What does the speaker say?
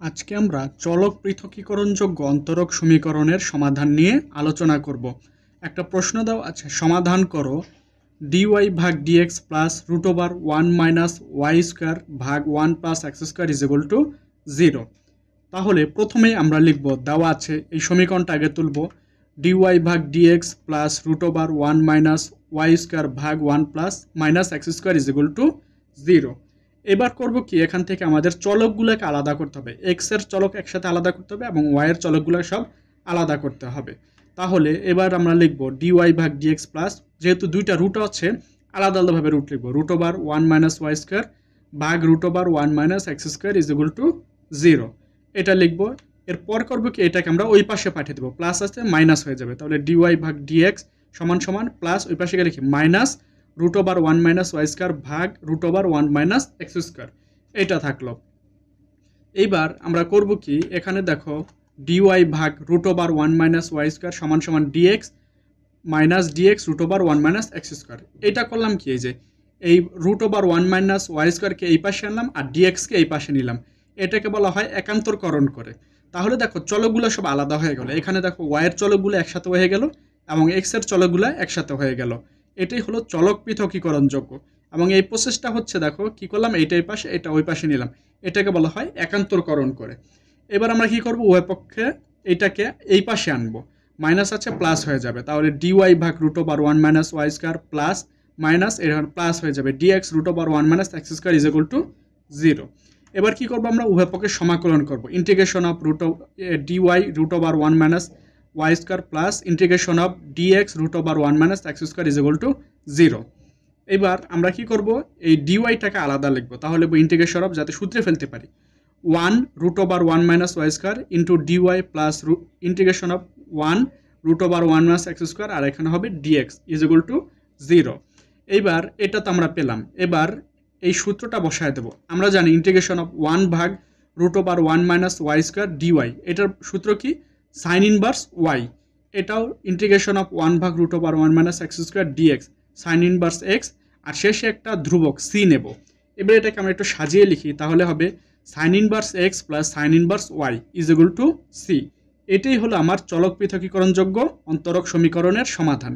আজকে আমরা চলক পৃথকীকরণযোগ্য অন্তরক সমীকরণের সমাধান নিয়ে আলোচনা করব। একটা প্রশ্ন দাও আছে সমাধান করো। ডিওয়াই ভাগ dx plus root over one minus y square ভাগ one plus x square is equal to zero তাহলে প্রথমেই আমরা লিখব, দেওয়া আছে, এই সমীকরণটা আগে তুলব। ডিওয়াই ভাগ dx plus root over one minus y square ভাগ one plus minus x square is equal to zero এবার করব কি? এখান থেকে আমাদের চলকগুলোকে আলাদা করতে হবে। এক্সের চলক একসাথে আলাদা করতে হবে এবং ওয়াই এর চলকগুলো সব আলাদা করতে হবে। তাহলে এবার আমরা লিখব ডিওয়াই ভাগ ডিএক্স প্লাস যেহেতু দুইটা রুট আছে, আলাদা আলাদাভাবে রুট লিখব। Root over one minus y square ভাগ root over one minus x square is equal to zero এটা লিখব। এরপর করব কি? এটাকে আমরা ওই পাশে পাঠিয়ে দেবো। প্লাস আছে মাইনাস হয়ে যাবে। তাহলে ডিওয়াই ভাগ ডিএক্স সমান সমান প্লাস ওই পাশে গিয়ে লিখি minus root over one minus y square ভাগ root over one minus x square এটা থাকল। এইবার আমরা করব কি? এখানে দেখো ডিওয়াই ভাগ root over one minus y square সমান সমান dx minus dx root over one minus x square এটা করলাম কি? এই যে, এই root over one minus y স্কোয়ারকে এই পাশে আনলাম আর ডিএক্সকে এই পাশে নিলাম। এটাকে বলা হয় একান্তরকরণ করে। তাহলে দেখো চলকগুলো সব আলাদা হয়ে গেল। এখানে দেখো ওয়াইয়ের চলকগুলো একসাথে হয়ে গেল এবং এক্সের চলকগুলো একসাথে হয়ে গেল। এটাই হলো চলক পৃথকীকরণযোগ্য। এবং এই প্রসেসটা হচ্ছে, দেখো, কি করলাম? এইটাই পাশে, এটা ওই পাশে নিলাম। এটাকে বলা হয় একান্তরকরণ করে। এবার আমরা কি করব? উভয় পক্ষে এইটাকে এই পাশে আনব। মাইনাস আছে প্লাস হয়ে যাবে। তাহলে ডিওয়াই ভাগ root over one minus y square plus minus এর প্লাস হয়ে যাবে। Dx root over one minus x square is equal to zero এবার কি করব আমরা? উভয় পক্ষে সমাকলন করব। Integration of root dy root over one minus y square plus integration of dx root over one minus x square is equal to zero এবার আমরা কি করব? এই ডিওয়াইটাকে আলাদা লিখব। তাহলে ইন্টিগ্রেশন অফ যাতে সূত্রে ফেলতে পারি। One root over one minus y square into dy plus integration of one root over one minus x square আর এখানে হবে dx is equal to zero এইবার এটা তো আমরা পেলাম। এবার এই সূত্রটা বসায় দেবো। আমরা জানি ইন্টিগ্রেশন অফ ওয়ান ভাগ root over one minus y square dy এটার সূত্র কি? সাইন ইনভার্স ওয়াই এটাও ইন্টিগ্রেশন অফ ওয়ান ভাগ root over one minus x square dx sine inverse x আর শেষে একটা ধ্রুবক সি নেব। এবার এটাকে আমরা একটু সাজিয়ে লিখি, তাহলে হবে sine inverse x plus sine inverse y is equal to C এটাই হলো আমার চলক পৃথকীকরণযোগ্য অন্তরক সমীকরণের সমাধান।